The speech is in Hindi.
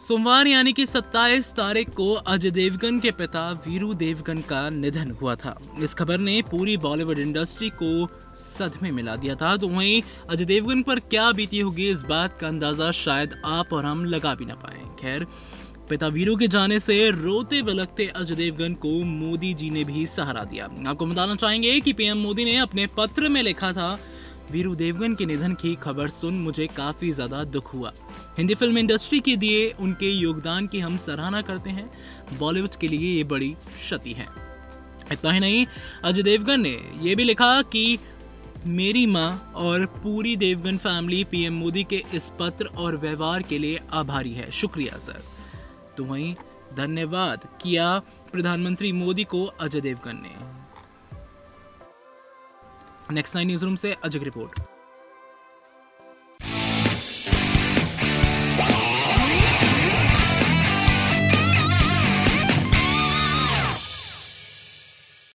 सोमवार यानी कि 27 तारीख को अजय देवगन के पिता वीरू देवगन का निधन हुआ था। इस खबर ने पूरी बॉलीवुड इंडस्ट्री को सदमे मिला दिया था। तो वहीं अजय देवगन पर क्या बीती होगी इस बात का अंदाज़ा शायद आप और हम लगा भी ना पाए। खैर, पिता वीरू के जाने से रोते बिलखते अजय देवगन को मोदी जी ने भी सहारा दिया। आपको बताना चाहेंगे कि पीएम मोदी ने अपने पत्र में लिखा था, वीरू देवगन के निधन की खबर सुन मुझे काफ़ी ज़्यादा दुख हुआ। हिंदी फ़िल्म इंडस्ट्री के दिए उनके योगदान की हम सराहना करते हैं। बॉलीवुड के लिए ये बड़ी क्षति है। इतना ही नहीं, अजय देवगन ने यह भी लिखा कि मेरी माँ और पूरी देवगन फैमिली पीएम मोदी के इस पत्र और व्यवहार के लिए आभारी है। शुक्रिया, सर। तो वहीं धन्यवाद किया प्रधानमंत्री मोदी को अजय देवगन ने। नेक्स्ट नाइन न्यूज़ रूम से अजय रिपोर्ट।